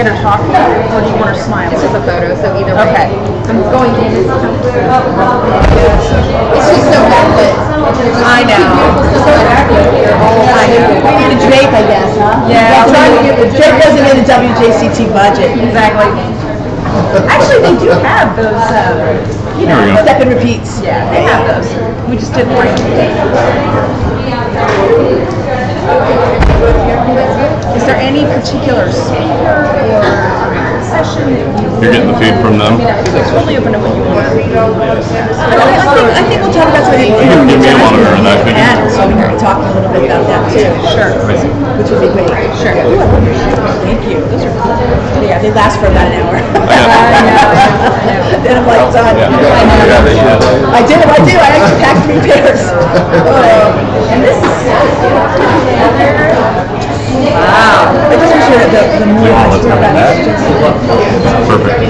get her talking, or do you want her smiling? It's just a photo, so either way. Okay. I'm going in. It's just so backlit. I know. I know. We need a Drake, I guess, huh? Yeah. Well, trying the Drake wasn't in the WJCT budget. Exactly. Actually, they do have those, uh, you There we know, go. Step and repeats. yeah, they have those. We just didn't bring them. Is there any particular speaker or session? You're getting the feed from them? It's totally open to what you want. I think, I think we'll talk about some of. You can give me a monitor and I can. And so we can talk a little bit about that too. Sure. Which would be great. Sure. Thank you. Those are cool. Yeah, they last for about an hour. Then I'm like done. Yeah, they should. I do, I do. I actually packed three pairs. Oh. And this is so Wow. I just wish that the, the more I let's hear have about that. it. Perfect.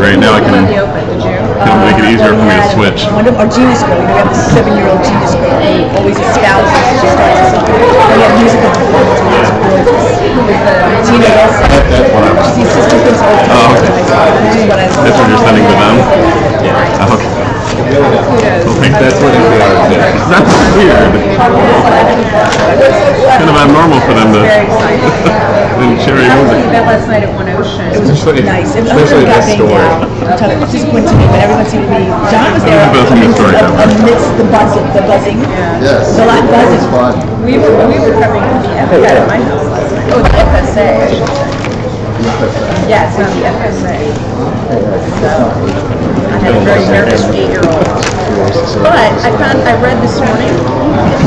Great, now I can, be open, did you? can make it uh, easier for me to switch. One of our genius girl, you know, we have this seven-year-old genius girl who always espouses, she starts us something. We have musical performance, and it's gorgeous. Tina Wilson. She's sister thinks all the Oh, okay. This is what I That's what you're sending to them? Yeah. Okay. Like, that's what it is. That's weird. Kind of abnormal for them to, in cherry I was music. that last night at One Ocean. It was Especially, Nice. It especially got this banged story. out. I'm telling you, Just went to me, but everyone seemed to be, John was there. Yeah, both of you stories have that. Amidst the buzzing, the buzzing. Yes. The lot That was buzzing. fun. We were, we were covering the FPA at my house last night. Oh, the FSA, I should say. Yeah, it's not the FSA. So, I had a very nervous eight-year-old. But I found, I read this morning,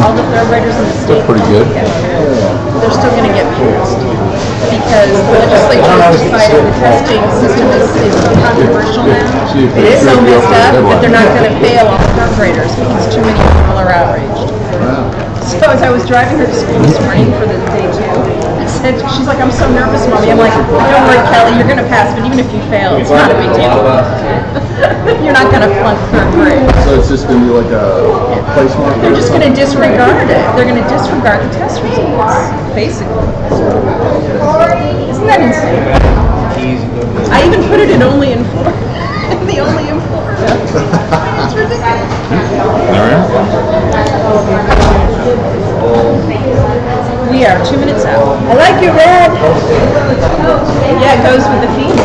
all the thoroughbreders in the state. pretty good. They're still gonna get passed. Because the legislature decided the testing system is, is controversial now. It is so messed up that they're not gonna fail all the thoroughbreders because too many people are outraged. So as I was driving her to school this morning for the day two, Said, she's like, I'm so nervous, mommy. I'm like, don't worry, Kelly, you're gonna pass, but even if you fail, it's not a big deal. You're not gonna flunk third grade. So it's just gonna be like a place marker? They're just gonna disregard it. They're gonna disregard the test results, basically. Isn't that insane? I even put it in only in Florida, in the only in Florida. It's ridiculous. All right. We are two minutes out. I like your red. Yeah, it goes with the theme.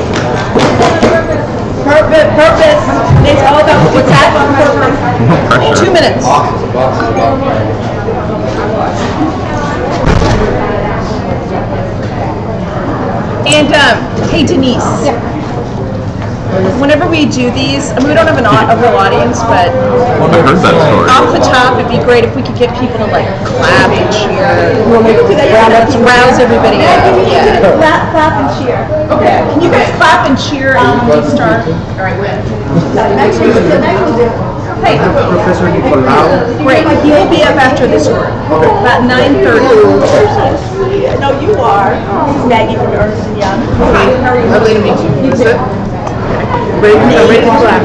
Purpose, purpose. It's all about what's happening. Pressure. Two minutes. And, um, hey Denise. Whenever we do these, I mean, we don't have an, au- a real audience, but I heard that story. off the top, it'd be great if we could get people to like clap and cheer. Well, maybe do that. Yeah, To rouse everybody up. Yeah. Clap, clap and cheer. Okay. Can you guys clap and cheer and we start? All right, good. Next week, the next week. Hey, Professor Nicolau. great. We'll be up after this work. About nine thirty. No, you are. This is Maggie from Ernst and Young. Hi, how are you? Lovely to meet you. You too. Ready, ready to clap.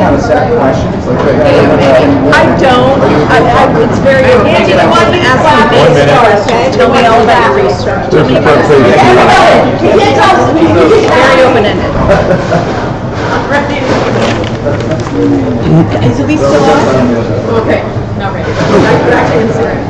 I don't. I, I, it's very open. Angie, the one you Ask clap me is this. start, okay? Tell me all about your research. Everybody, you can't tell us. Very open-ended. Is Elise still on? Okay, not ready. Back back to Instagram.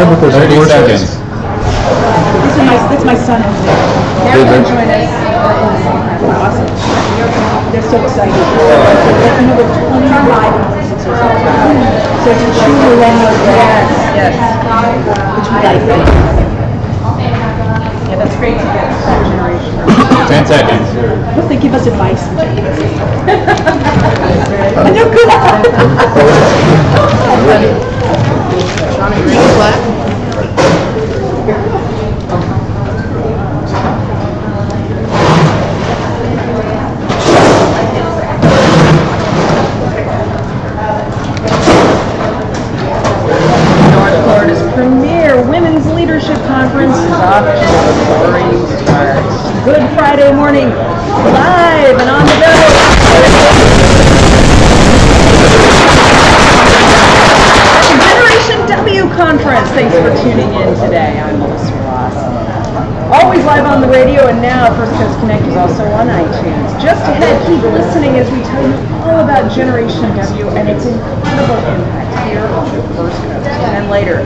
Thirty seconds. These are my, that's my son over. They're going to join us. Awesome. They're so excited. Like, you know, we're 25 and 26 years. So it's a true millennial Yes, yes. which we like. Yeah, that's great to get that generation. Ten seconds. Hope they give us advice. And they're good at it. Sean, are you ready to clap? North Florida's premier women's leadership conference is off to a roaring start. Good Friday Friday morning, live and on the go. Generation W Conference. Thanks for tuning in today. I'm Melissa Ross. Always live on the radio, and now First Coast Connect is also on iTunes. Just ahead, keep listening as we tell you all about Generation W and its incredible impact here on the First Coast. And then later,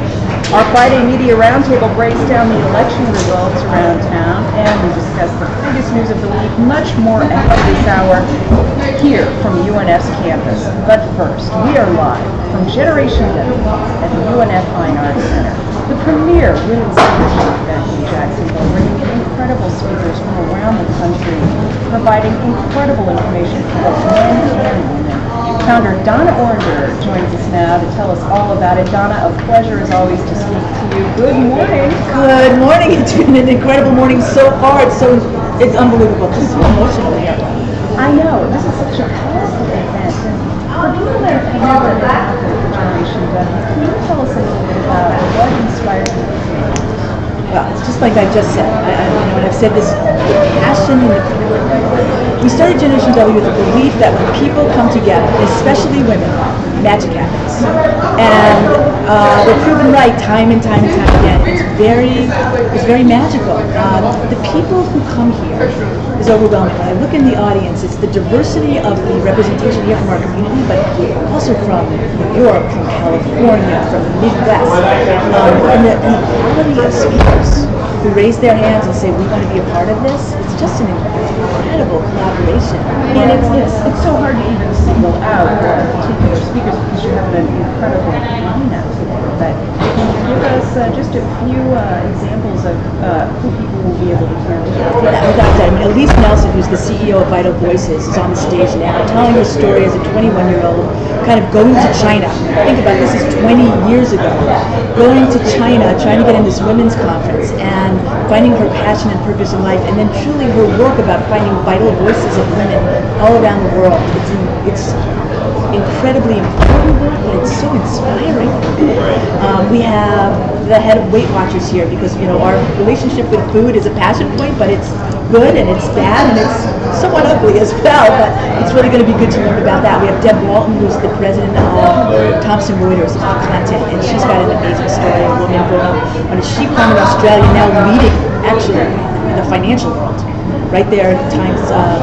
our Friday Media Roundtable breaks down the election results around town, and we discuss the biggest news of the week, much more of this hour here from UNF's campus. But first, we are live from Generation W at the UNF Fine Arts Center, the premier women's leadership event in Jacksonville, bringing incredible speakers from around the country, providing incredible information for both men and women. Founder Donna Orender joins us now to tell us all about it. Donna, a pleasure as always to speak to you. Good morning. Good morning. It's been an incredible morning so far. It's so it's unbelievable. It's so emotional here. I know, this is such a powerful event, for people that have never there for Generation can you tell us a little bit about what inspired you to create this? It's just like I just said. I, I, you know, and I've said this the passion and we started Generation W with the belief that when people come together, especially women, magic happens. And uh, we're proven right time and time and time again. It's very, it's very magical. Um, the people who come here is overwhelming. When I look in the audience, it's the diversity of the representation here from our community, but also from New York, from California, from the Midwest, um, and, the, and the quality of speakers who raise their hands and say, we want to be a part of this. It's just an incredible collaboration. And it's, it's, it's so hard to even single out particular speakers because you have an incredible lineup today. But can you give us uh, just a few uh, examples of uh, who people will be able to hear? Yeah, without doubt. I mean, Alyse Nelson, who's the CEO of Vital Voices, is on the stage now, telling her story as a 21-year-old, kind of going to China. Think about this is 20 years ago, going to China, trying to get in this women's conference, and finding her passion and purpose in life, and then truly her work about finding vital voices of women all around the world. It's it's incredibly important work, but it's so inspiring. Um, we have the head of Weight Watchers here because you know our relationship with food is a passion point, but it's good and it's bad and it's somewhat ugly as well. But it's really going to be good to learn about that. We have Deb Walton, who's the president of Thomson Reuters Content, and she's got an amazing story. A woman going on a sheep farm in Australia, now leading actually in the financial world right there at the Times, uh,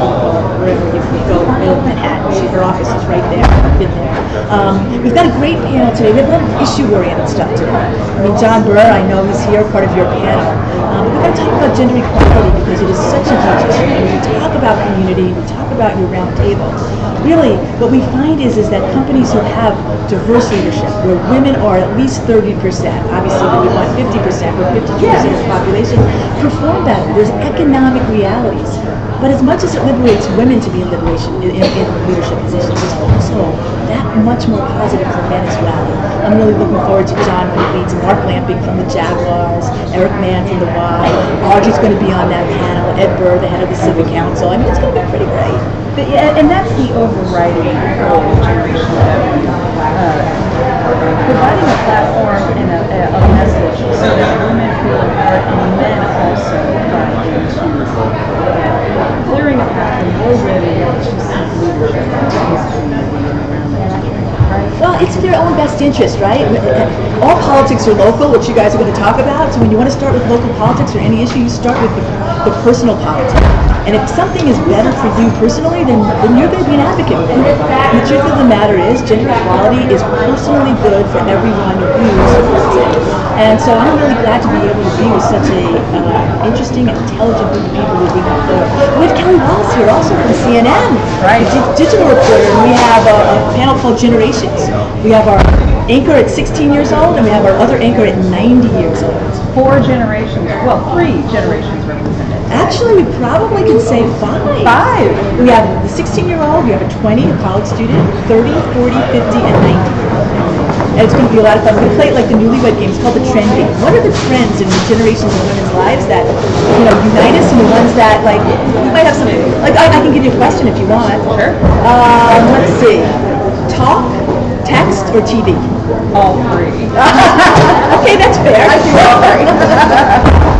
wherever you go, Manhattan. Her office is right there. I've been there. Um, we've got a great panel today. We have a lot of issue-oriented stuff today. I mean, John Burr, I know he's here, part of your panel. Um, we're going to talk about gender equality because it is such a huge issue. When we talk about community, we talk about your round table. Really, what we find is is that companies who have diverse leadership, where women are at least 30%, obviously we want 50%, but 52% of the population, perform better. There's economic realities. But as much as it liberates women to be in liberation in, in, in leadership positions, it's also that much more positive for men as well. I'm really looking forward to John when he Mark Lamping from the Jaguars, Eric Mann from the Y, Audrey's going to be on that panel, Ed Burr, the head of the Civic Council. I mean, it's going to be pretty great. But, yeah, and that's the overriding goal of Generation. Uh, providing a platform and a, a, a message so that women feel empowered and men also uh, clearing a path and the Well, it's in their own best interest, right? All politics are local, which you guys are going to talk about. So when you want to start with local politics or any issue, you start with the, the personal politics. And if something is better for you personally, then, then you're going to be an advocate for it. And the truth of the matter is, gender equality is personally good for everyone who supports it. And so I'm really glad to be able to be with such a uh, interesting and intelligent group of people who bring it forward. We have Kelly Wallace here also from CNN, Right. di- digital reporter, and we have a, a panel called Generations. We have our anchor at 16 years old, and we have our other anchor at 90 years old. Four generations, well, three generations represented. Actually, we probably could say five. Five. We have the 16-year-old, we have a 20, a college student, 30, 40, 50, and 90. And it's going to be a lot of fun. We're going to play it like the newlywed game. It's called the trend game. What are the trends in the generations of women's lives that, you know, unite us and the ones that, like, we might have some, like, I, I can give you a question if you want. Sure. Um, let's see. Talk, text or TV? All three. Okay, that's fair. I do all three.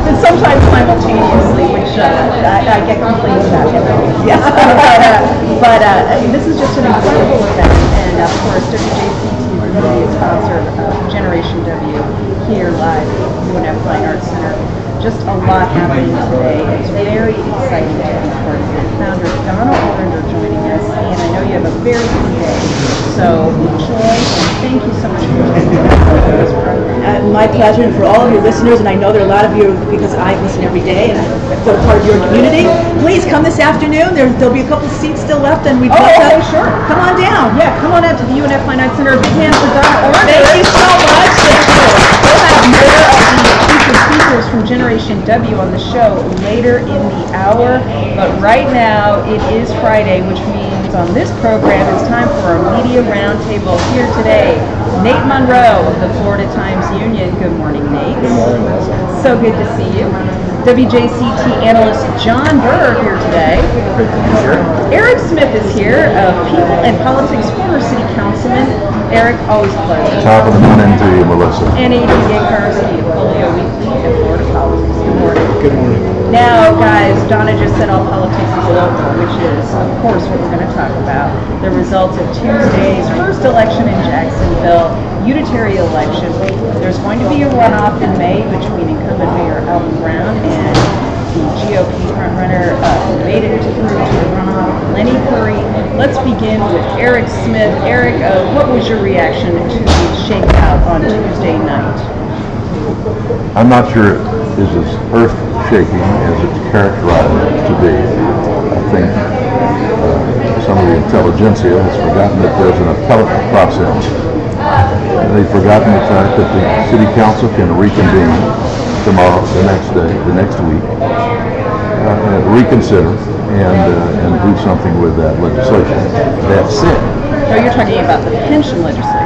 And sometimes simultaneously, which uh, I, I get complaints about. Yes. But, uh, but uh, this is just an incredible event, and of course, WJCT is really a sponsor of Generation W here live at UNF Fine Arts Center. Just a lot happening today. It's very exciting to be part of it. Founder Donna Orender joining us, and I know you have a very busy day. So enjoy, and thank you so much for joining us on this program. Uh, my pleasure, and for all of your listeners, and I know there are a lot of you because I listen every day and I feel part of your community. Please come this afternoon. There, there'll be a couple seats still left, and we'd Oh, love to okay, sure. come on down. Yeah, come on out to the UNF Fine Arts Center. Big hand for Donna Orender. Thank you so much. Thank you. We'll have more of the featured speakers from Generation W on the show later in the hour. But right now, it is Friday, which means on this program, it's time for our media roundtable here today. Nate Monroe of the Florida Times Union. Good morning, Nate. Good morning. So good to see you. WJCT analyst John Burr here today. Eric Smith is here, of People and Politics, former city councilman. Eric, always a pleasure. Top of the morning to you, Melissa. And AG Gancarski of Folio Weekly and Florida Politics. Good morning. Good morning. Now, guys, Donna just said all politics is local, which is, of course, what we're going to talk about. The results of Tuesday's first election in Jacksonville, unitary election. There's going to be a runoff in May between incumbent Mayor Alvin Brown and the GOP frontrunner uh, who made it through to the runoff, Lenny Curry. Let's begin with Eric Smith. Eric, uh, what was your reaction to the shakeout on Tuesday night? I'm not sure it is as earth-shaking as it's characterized to be. I think uh, some of the intelligentsia has forgotten that there's an appellate process. They've forgotten the fact that the city council can reconvene tomorrow, the next day, the next week, uh, and reconsider and, uh, and do something with that legislation. That said, Oh, you're talking about the pension legislation.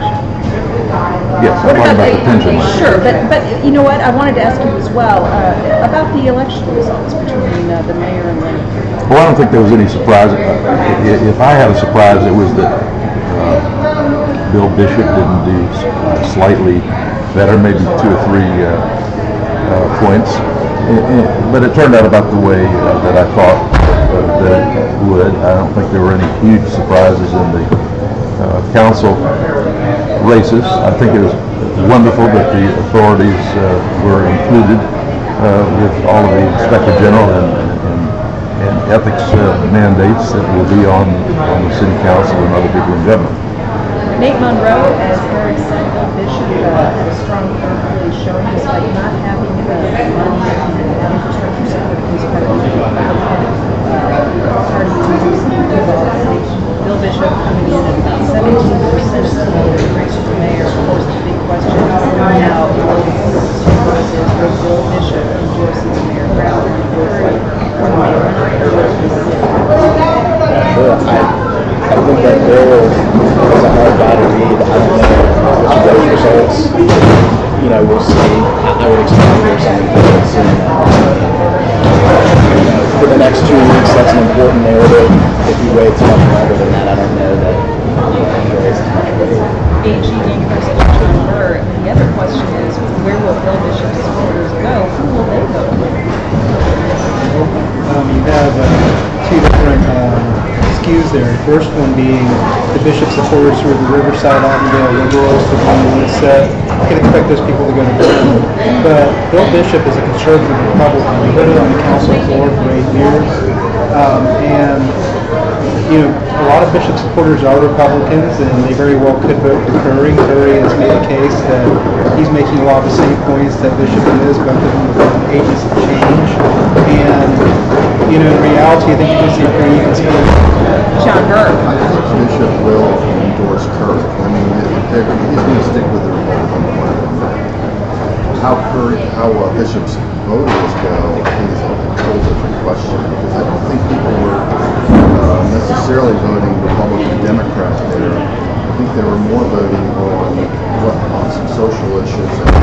Yes, I'm talking about the pension. Sure, but, but you know what, I wanted to ask you as well, uh, about the election results between uh, the mayor and Lenny. Well, I don't think there was any surprise. I- If I had a surprise, it was that uh, Bill Bishop didn't do s- slightly better, maybe two or three uh, uh, points. I- I- But it turned out about the way uh, that I thought uh, that it would. I don't think there were any huge surprises in the uh, council races. I think it was wonderful that the authorities uh, were included uh, with all of the inspector general and, and, and ethics uh, mandates that will be on, on the city council and other people in government. Nate Monroe, as Eric said, Bishop uh, had a strong really showing despite not having uh, money and infrastructure support of his party. Uh, party to about it. Bill Bishop coming in at about seventeen percent of the race for mayor. Of course, the big question now will Bill Bishop endorses Mayor Brown or or the mayor? Sure, I, I think that Bill is a hard guy to read. I don't know those results, you know, we'll see. I, I would expect there's something soon. You know, for the next two weeks, that's an important narrative. If you wait much longer than that, I don't know that you can raise as much weight. AG University John The other question is, where will Bill Bishop's supporters go? Who will they vote with? Um, you have uh, two different um, skews there. The first one being the bishop supporters who are the Riverside Avondale liberals, the one who is set. You can expect those people to go to Durham. But Bill Bishop is a conservative Republican. He's been on the council floor for eight years. Um, and, you know, a lot of Bishop supporters are Republicans, and they very well could vote for Curry. Curry has made a case that he's making a lot of the same points that Bishop is, both of them agents of change. And, you know, in reality, I think you can see Curry, you can see John Burr. Bishop will endorse Curry. I mean, he's going to stick with the Republican. How Curry, how uh, Bishop's voters go is a whole different question because I don't think people were uh, necessarily voting Republican, Democrat there. I think they were more voting on what on some social issues and,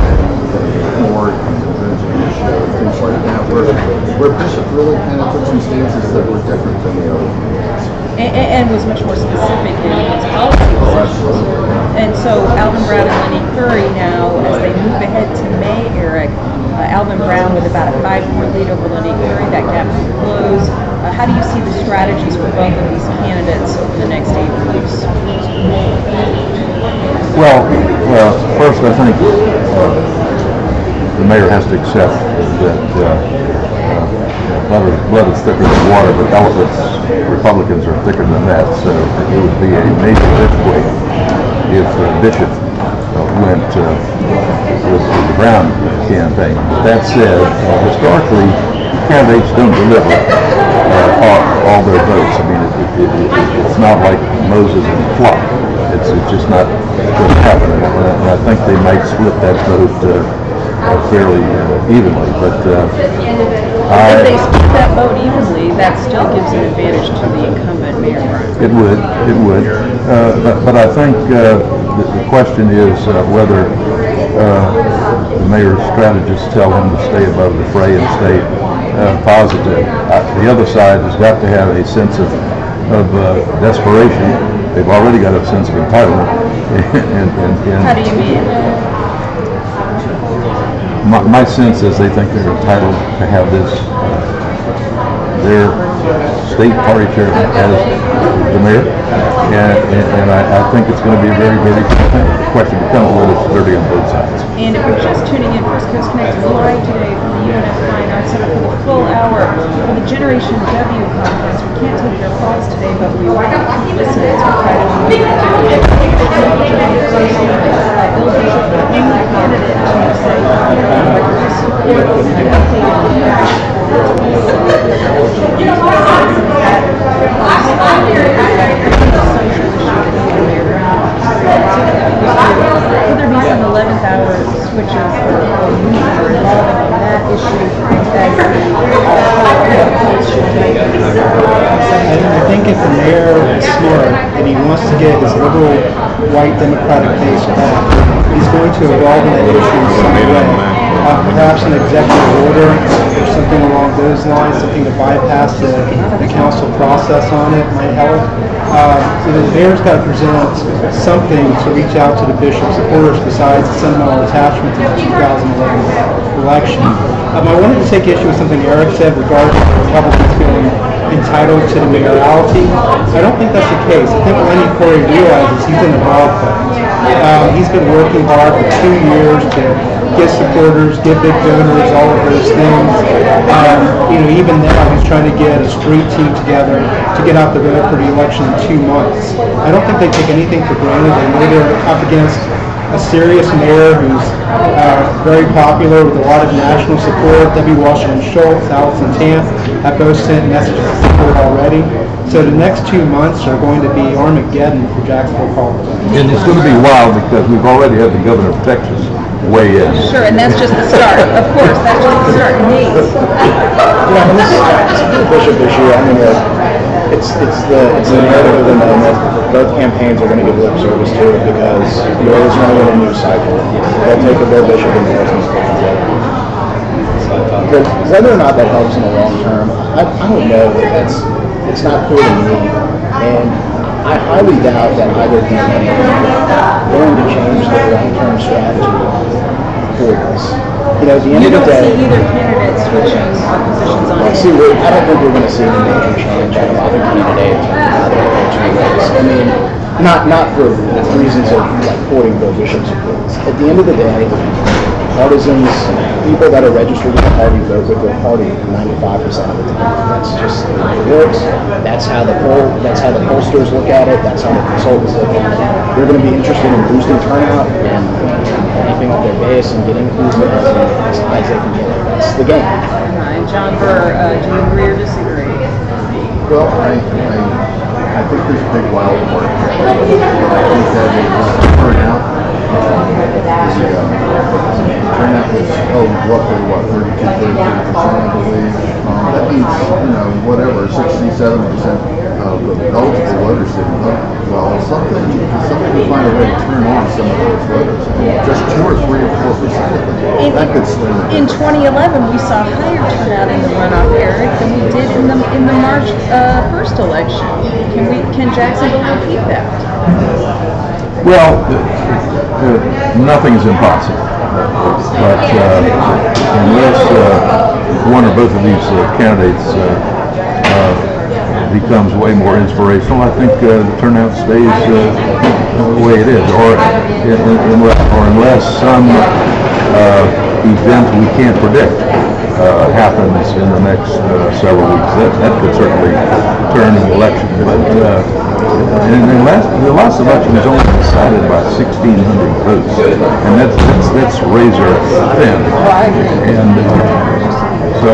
more convention issue and things like that. Where where Bishop really kind of took some stances that were different than the other candidates. And, and was much more specific in his policy Oh, positions. absolutely. And, And so Alvin Brown and Lenny Curry now, as they move ahead to May, Eric, uh, Alvin Brown with about a five-four lead over Lenny Curry, that gap could close. Uh, how do you see the strategies for both of these candidates over the next eight weeks? Well, uh, first, I think the mayor has to accept that uh, uh, blood is, blood is thicker than water, but elephants, Republicans are thicker than that. So it would be a major earthquake if Bishop went uh, with the Brown campaign. That said, uh, historically, candidates don't deliver uh, all, all their votes. I mean, it, it, it, it's not like Moses and the flock. It's, it's just not going to happen. And I, think they might split that vote fairly evenly. But If they split that vote evenly, that still gives an advantage to the incumbent Mayor it would, it would. Uh, but, but I think uh, the, the question is uh, whether uh, the mayor's strategists tell him to stay above the fray and stay uh, positive. Uh, the other side has got to have a sense of, of uh, desperation. They've already got a sense of entitlement. and, and, and How do you mean? My, my sense is they think they're entitled to have this, uh, their state party chairman as the mayor. And, and, and I, I think it's gonna be a very dirty thing. The question becomes whether it's dirty on both sides. And if you're just tuning in, First Coast Connect is live today the UNF Fine Arts Center for the full hour for the Generation W conference. We can't take your calls today, but we will keep to try to there be some eleventh hour switches or or or that issue? I, I think if the mayor is smart and he wants to get his liberal, white Democratic base back, he's going to evolve in that issue in some way. Uh, perhaps an executive order or something along those lines, something to bypass the, the council process on it might help. Uh, the mayor's got to present something to reach out to the bishop supporters besides the sentimental attachment to the 2011 election. Um, I wanted to take issue with something Eric said regarding the Republicans feeling entitled to the mayoralty. I don't think that's the case. I think Lenny Curry realizes he's in the wild. Um, he's been working hard for two years to get supporters, get big donors, all of those things. Um, you know, even now he's trying to get a street team together to get out the vote for the election in two months. I don't think they take anything for granted. They know they're up against a serious mayor who's uh, very popular with a lot of national support. Debbie Wasserman Schultz, Allison Tant have both sent messages of support already. So the next two months are going to be Armageddon for Jacksonville politics. And it's gonna be wild because we've already had the governor of Texas weigh in. Sure, and that's just the start. Of course, that's just the start. Nate? Yeah, and this is the bishop issue. I mean, uh, it's it's the it's the narrative of the moment. Both campaigns are going to give lip service to it because you're always running in a news cycle. They'll take a Bill Bishop and the But whether or not that helps in the long term, I, I don't know. That's it's not clear to me, and I highly doubt that either campaign is going to change their long-term strategy for this. You know, at the end You of the day. See either candidate positions on it? see, I don't think we're gonna see any major change out of either candidate in either of their two. I mean, not, not for reasons of like courting Bill Bishop's. At the end of the day, partisans, people that are registered with the party vote with their party ninety-five percent of the time. That's just the way it works. That's how the poll, that's how the pollsters look at it, that's how the consultants look at it. They're gonna be interested in boosting turnout and keeping up their base and getting as as high as they can get. That's the game. And John Burr, uh, do you agree or disagree? Well, I, I, I think there's a big wild card. I think that it was turnout. The, uh, turnout was, oh, roughly, what, 32, 33 percent, I believe. Um, that means, you know, whatever, sixty-seven percent of the eligible voters didn't vote. Well, something, something to find a way to turn on some of those voters. Just two or three or four percent of them. That could swing In 2011, we saw higher turnout in the runoff, Eric, than we did in the, in the March, uh, first election. Can we, can Jacksonville repeat that? Well, nothing is impossible. But uh, unless uh, one or both of these uh, candidates uh, uh, becomes way more inspirational, I think uh, the turnout stays uh, the way it is. Or, in- in- or unless some uh, event we can't predict uh, happens in the next uh, several weeks. That, that could certainly turn the election. But in last, the last election was only decided by 1,600 votes, and that's that's, that's razor thin. And so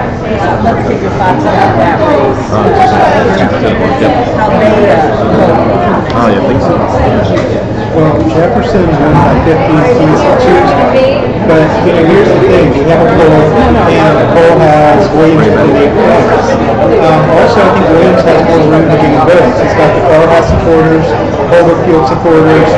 workers. Let's get your thoughts about that race. How they, uh, Oh, you think so? Well, Jefferson won by 15 seats years ago. But, you know, here's the thing, we have a poll, and the poll has Williams winning eight points. Um, also, I think Williams has more room to gain votes. It's got the Firehouse supporters, Overfield supporters,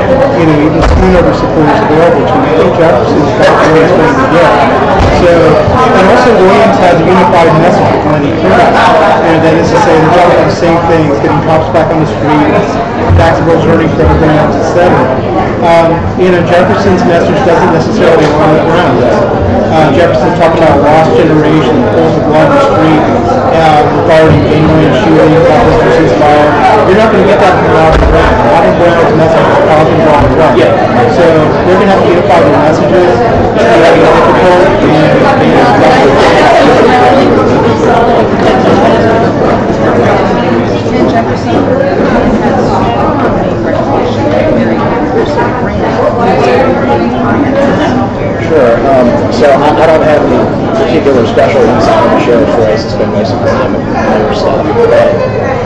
you know, even Schoonover supporters available to him. I think Jefferson's got going to get. So, and also Williams has a unified message when he turns. And that is to say, talking about the same things, getting cops back on the streets, Jacksonville's learning programs, et cetera. Um, you know, Jefferson's message doesn't necessarily line with Brown's. Uh, Jefferson talked about lost generation, pulls of blood in the street, uh, regarding gangland shooting, Southwest versus fire. You're not gonna get that from Alvin Brown. Alvin Brown's message is causing Alvin Brown. So they're gonna have to unify their messages, it's gonna be difficult, and, Ken Jefferson has strong recognition at. Sure. Um, so I, I don't have any particular special insight on the sheriff's race. It's been most of the time with mayor stuff. But,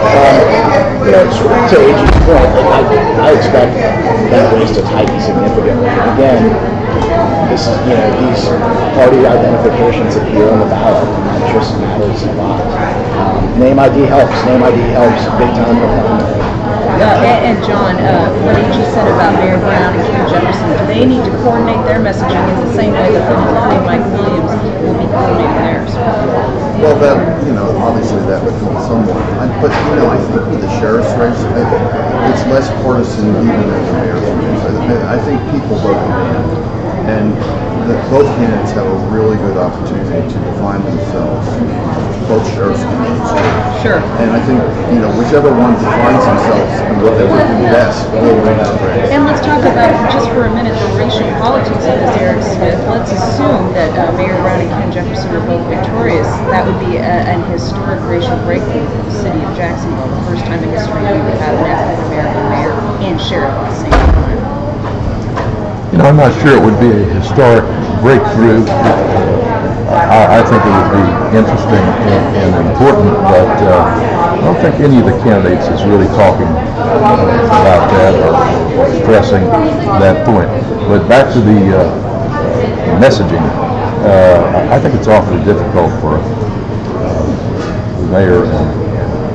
um, you know, to to AG's point, I, I expect that race to tighten significantly. Again, this is, you know, these party identifications appear on the ballot, and that just matters a lot. Um, name ID helps. Name ID helps big time and, and John, uh, what you just said about Mayor Brown and Ken Jefferson, do they need to coordinate their messaging in the same way that hopefully Mike Williams will be coordinating theirs? Well, that, you know, obviously that would help somewhat. I- But, you know, I think with the sheriff's race, I- it's less partisan even than the mayor's race. I I think people vote. And that both candidates have a really good opportunity to define themselves, both sheriff's candidates. Sure. And I think, you know, whichever one defines themselves and what they would do best will win that race. And let's talk about, just for a minute, the racial politics of this Eric Smith. Let's assume that uh, Mayor Brown and Ken Jefferson are both victorious. That would be a, an historic racial breakthrough for the city of Jacksonville, the first time in history we would have an African-American mayor and sheriff at the same time. I'm not sure it would be a historic breakthrough. I, I think it would be interesting and, and important, but uh, I don't think any of the candidates is really talking about that or, or stressing that point. But back to the uh, messaging, uh, I think it's awfully difficult for uh, the mayor and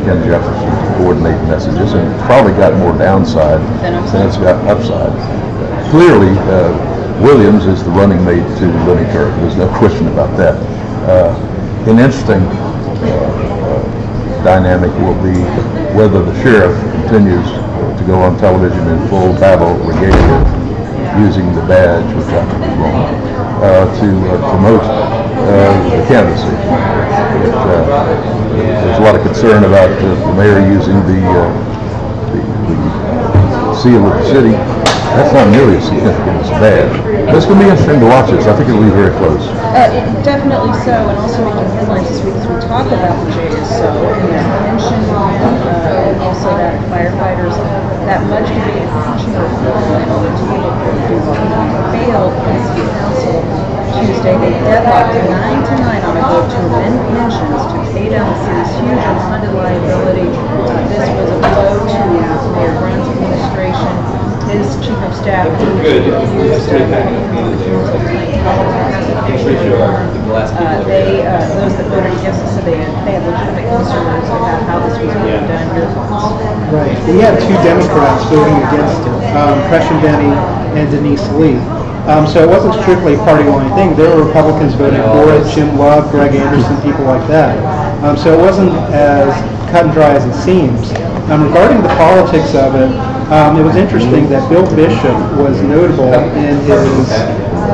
Ken Jefferson to coordinate messages, and it's probably got more downside than it's got upside. Clearly, uh, Williams is the running mate to Lenny Curry. There's no question about that. Uh, An interesting uh, uh, dynamic will be whether the sheriff continues to go on television in full battle regalia using the badge, which I think is wrong, uh, to promote the candidacy. It, There's a lot of concern about the mayor using the the the seal of the city. That's not nearly as significant as bad. But it's going to be interesting to watch this. I think it'll be very close. Uh, it- definitely so, and also making headlines this week as we talk about the JSO and the pension, uh, and also that firefighters, that much debated pension reform that the failed in city council Tuesday. They deadlocked nine to nine on a vote to amend pensions to pay down the city's huge unfunded liability. Uh, This was a blow to Mayor Brown's administration, his chief of staff, who used uh, uh, They, uh, those that voted against us said they had, they had legitimate concerns about how this was being done. Your thoughts? Right. We had two Democrats voting against it, um, Preston Benny and Denise Lee. Um, so it wasn't strictly a party line thing. There were Republicans voting for it, Jim Love, Greg Anderson, people like that. Um, so it wasn't as cut and dry as it seems. Um, regarding the politics of it, um, it was interesting that Bill Bishop was notable in his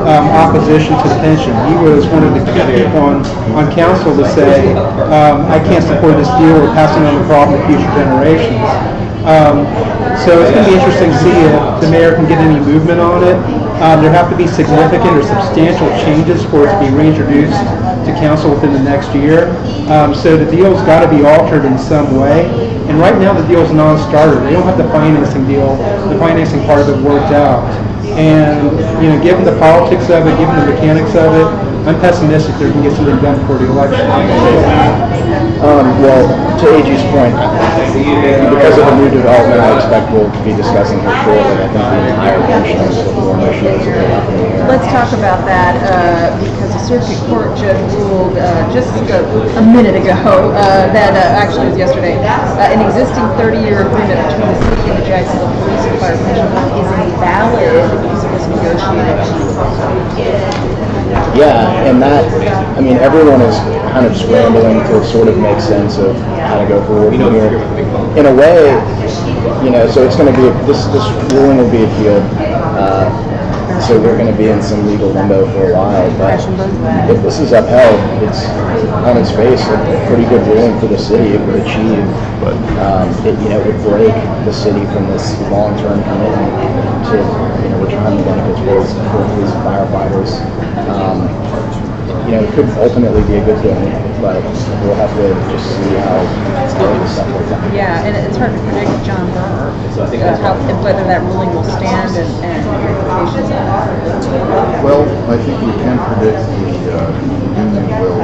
um, opposition to the pension. He was one of the people on, on council to say, um, I can't support this deal, we're passing on the problem to future generations. Um, so it's going to be interesting to see if the mayor can get any movement on it. Um, there have to be significant or substantial changes for it to be reintroduced to council within the next year. Um, so the deal's got to be altered in some way. And right now, the deal's non-starter. They don't have the financing deal, the financing part of it worked out. And, you know, given the politics of it, given the mechanics of it, I'm pessimistic they can get something done before the election. Um, well, to AG's point, because of the new development, I expect we'll be discussing here shortly. I think the entire pension reform issue is a bit up in the air. Let's talk about that, uh, because the circuit court judge ruled, uh, just a, a minute ago, uh, that, uh, actually it was yesterday, uh, an existing thirty-year agreement between the city and the Jacksonville Police and Fire Pension Fund is invalid Yeah, and that, I mean, everyone is kind of scrambling to sort of make sense of how to go forward from here. In a way, you know, so it's going to be, this, this ruling will be appealed. Uh, so we're going to be in some legal limbo for a while, but if this is upheld, it's on its face a pretty good ruling for the city. It would achieve, um, it, you know, would break the city from this long-term commitment to, you know, retirement benefits for, and firefighters. Um, you know, it could ultimately be a good thing, but we'll have to just see how how this stuff works out. Yeah, and it's hard to predict, John Burr, uh, how, whether that ruling will stand and, and implications of that. Well, I think we can predict the, uh, union will.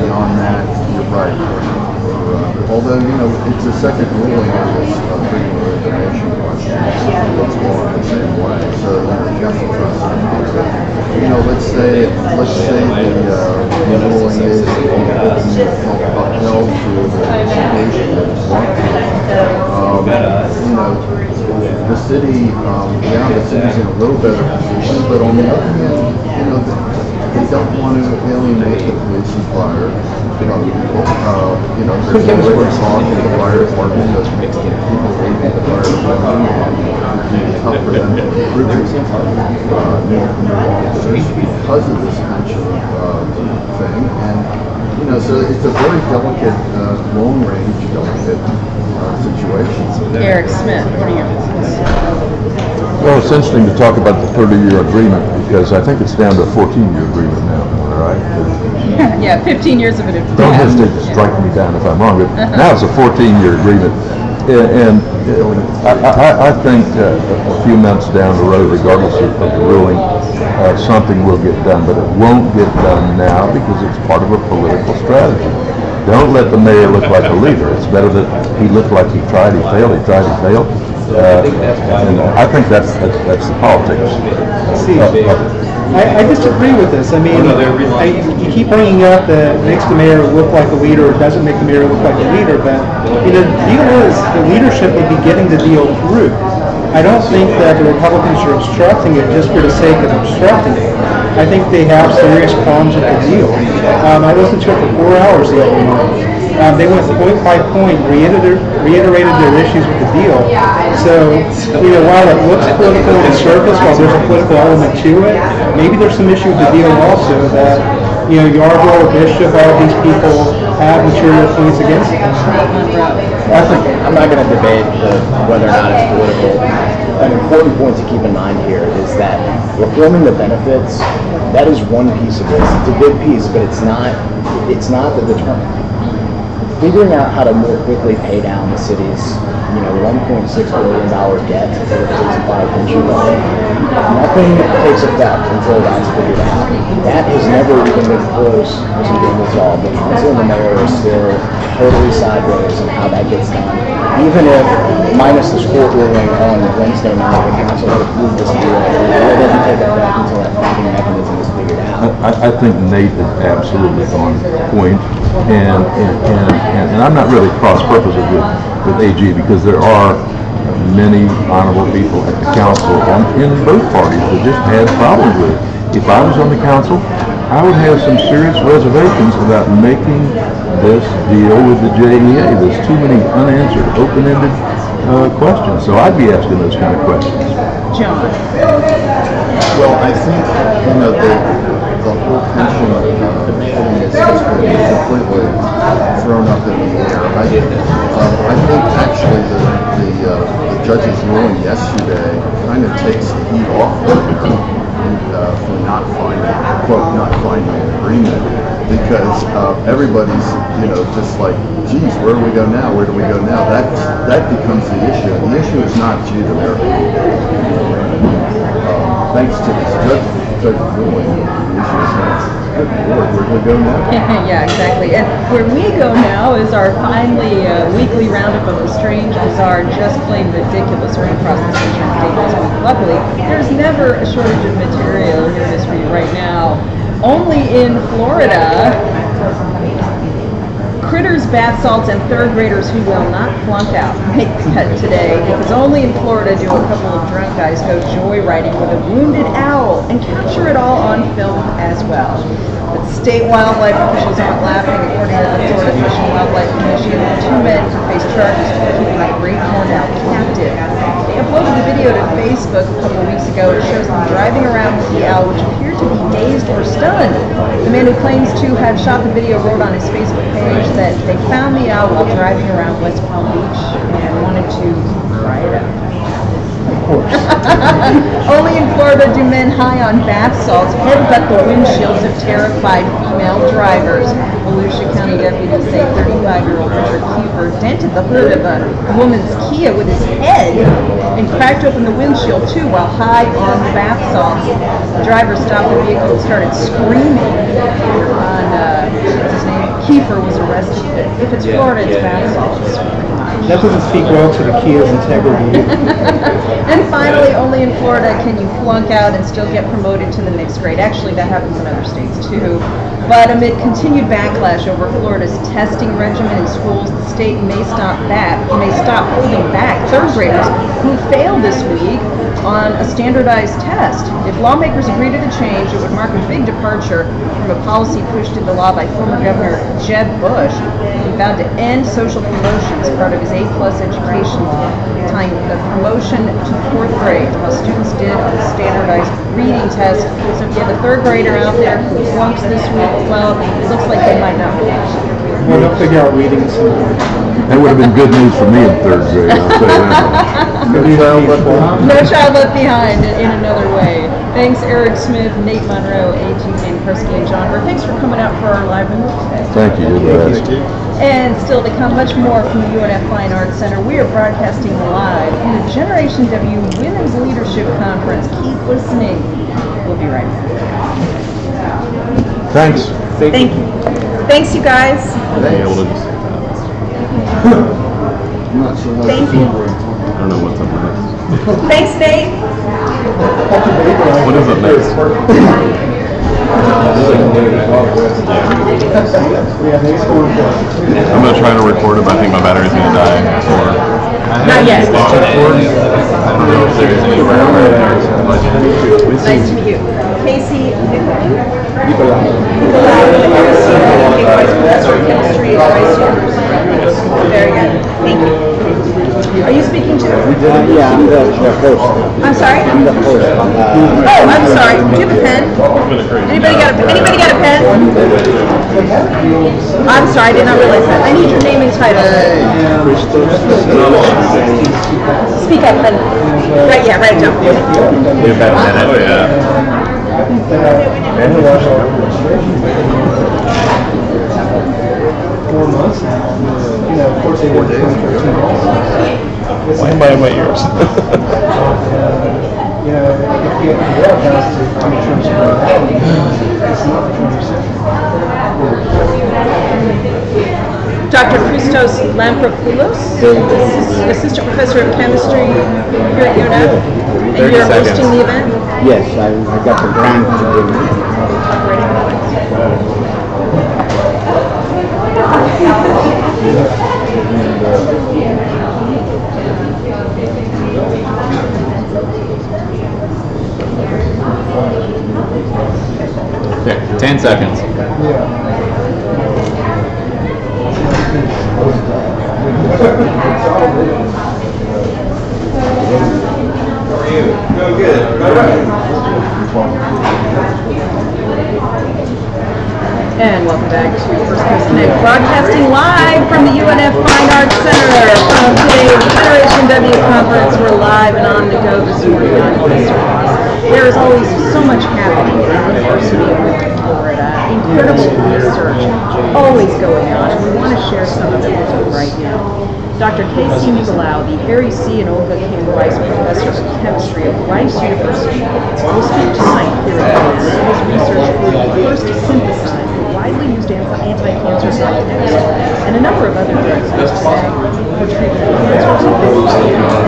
Beyond that, you're right. Uh, Although, you know, it's a second ruling on this uh, freedom of information question. It's going the same way, so, you know, council trust. You know, let's say, let's say the, uh, the ruling is upheld to the want to. Um, you know, the city, um, yeah, the city's in a little better position, but on the other hand, you know, they they don't want to alienate the police and fire from people. Uh, you know, there's always talk in the fire department because people leaving the fire department and it's tough for them to recruit, uh, new, new officers because of this pension, uh, thing. And, you know, so it's a very delicate, uh, long-range delicate, uh, situation. Eric Smith, what are your thoughts? Well, it's interesting to talk about the 30-year agreement because I think it's down to a 14-year agreement now, am I right? Yeah, fifteen years of it. Don't hesitate to strike me down if I'm wrong, but now it's a 14-year agreement. A- And uh, I, I, I think uh, a few months down the road, regardless of of the ruling, uh, something will get done, but it won't get done now because it's part of a political strategy. Don't let the mayor look like a leader. It's better that he looked like he tried, he failed, he tried, he failed. Uh, And I think that's, that's that's the politics. See, of- of- I, I disagree with this. I mean, I, you keep bringing up that it makes the mayor look like a leader, or doesn't make the mayor look like a leader, but, you know, the deal is, the leadership would be getting the deal through. I don't think that the Republicans are obstructing it just for the sake of obstructing it. I think they have serious problems with the deal. Um, I listened to it for four hours the other night. Um, they went point by point, reiterated, reiterated their issues with the deal. So, you know, while it looks political on the surface, while there's a political element to it, maybe there's some issue with the deal also that, you know, Yarborough, Bishop, all these people have material points against. I think, I'm not gonna debate the, whether or not it's political. An important point to keep in mind here is that reforming the benefits, that is one piece of this. It's a good piece, but it's not, it's not the determinant. Figuring out how to more quickly pay down the city's you know, one point six billion dollar debt for the fire pension fund. Nothing takes effect until that's figured out. That has never even been close to being resolved. The council and the mayor are still totally sideways on how that gets done. Even if, minus the court ruling on Wednesday night, the council had approved this deal, it doesn't take effect until that funding mechanism is figured out. I, I think Nate is absolutely on point, and, and, and, and- and I'm not really cross-purposes with, with AG, because there are many honorable people at the council on, in both parties that just had problems with it. If I was on the council, I would have some serious reservations about making this deal with the JEA. There's too many unanswered, open-ended, uh, questions, so I'd be asking those kind of questions. John? Well, I think, you know, the, the whole pension uh, thing is has been completely thrown up in the air. I, um, I think actually the, the, uh, the judge's ruling yesterday kind of takes the heat off mayor uh, for not finding, quote, not finding agreement. Because, uh, everybody's, you know, just like, geez, where do we go now? Where do we go now? That, that becomes the issue. The issue is not, gee, the um, thanks to this judge, is good lord, where do we go now? yeah, exactly. And where we go now is our finally uh, weekly roundup of the strange, bizarre, just plain ridiculous ran across the this week. Luckily, there's never a shortage of material. Here it is for you right now. Only in Florida, critters, bath salts, and third graders who will not flunk out make the cut today because only in Florida do a couple of drunk guys go joyriding with a wounded owl and capture it all on film as well. But state wildlife officials aren't laughing according to the Florida Fish and Wildlife Commission. Two men face charges for keeping a great horned owl captive. They uploaded the video to Facebook a couple weeks ago. It shows them driving around with the owl, which appeared to be dazed or stunned. The man who claims to have shot the video wrote on his Facebook page that they found the owl while driving around West Palm Beach and wanted to try it out. Only in Florida do men high on bath salts headbutt the windshields of terrified female drivers. Volusia County deputies say 35-year-old Richard Kiefer dented the hood of a woman's Kia with his head and cracked open the windshield too while high on bath salts. The driver stopped the vehicle and started screaming. On uh, what's his name? Kiefer was arrested. If it's Florida, it's bath salts. That doesn't speak well to the Kia's integrity. And finally, only in Florida can you flunk out and still get promoted to the next grade. Actually, that happens in other states too. But amid continued backlash over Florida's testing regimen in schools, the state may stop that, may stop holding back third graders who failed this week on a standardized test. If lawmakers agree to the change, it would mark a big departure from a policy pushed into law by former Governor Jeb Bush, who vowed to end social promotion as part of his A-plus education law, tying the promotion to fourth grade, while students did on the standardized reading test. So if you have a third grader out there who flunks this week, well, it looks like they might not. Be. Well, they'll figure out reading at. That would have been good news for me in third grade, I'll say that. No child left behind in, in another way. Thanks, Eric Smith, Nate Monroe, A.G. Gancarski, and John Burr. Thanks for coming out for our live remote today. Thank you, you're the best. And still to come, much more from the UNF Fine Arts Center. We are broadcasting live from the Generation W Women's Leadership Conference. Keep listening. We'll be right back. Thanks. Thank you. Thanks, you guys. Be able to just, I'm not sure how to Thank you. I don't know what's up next. Thanks, Nate. What is up next? I'm gonna try to record it, but I think my battery's gonna die. Or Not yet. I don't know if there's anywhere where there's Nice to meet you. K.C. Nicolaou. Chemistry, Very good. Thank you. Are you speaking to? Yeah, I'm the, the host. I'm sorry? I'm the host. Uh, Oh, I'm sorry. Do you have a pen? Anybody got a, anybody got a pen? I'm sorry, I did not realize that. I need your name and title. Speak up and, right, yeah, write it down. Oh yeah. Four months now. You know, of course, they Four did days ago. Why am I in my ears? You know, if you, have to come to terms with it's not the 22nd. Dr. Christos Lampropoulos, Assistant Professor of Chemistry here at UNF, and you're seconds. hosting the event? Yes, I, I got the grant to do it. Okay, ten seconds. And welcome back to First Coast Connect, broadcasting live from the UNF Fine Arts Center from today's Generation W conference. We're live and on the go this morning on Ross. There is always so much happening at the University of. Incredible research always going on, and we want to share some of it with you right now. Dr. K.C. Nicolaou, the Harry C. and Olga K. Wiess Professor of Chemistry at Rice University, will speak tonight here at UNF. His research group first synthesized the widely used anti- anti-cancer Next, and a number of other drugs for treatment of cancers.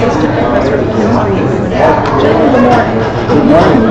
Dr. Professor of Chemistry at.